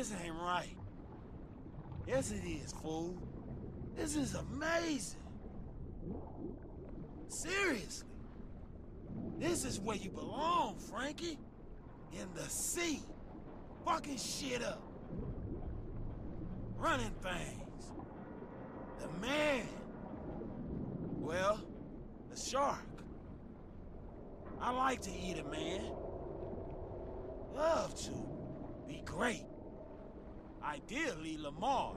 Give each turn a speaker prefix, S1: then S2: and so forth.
S1: This ain't right. Yes, it is, fool. This is amazing. Seriously. This is where you belong, Frankie. In the sea. Fucking shit up. Running things. The man. Well, the shark. I like to eat a man. Love to. Be great. Ideally, Lamar.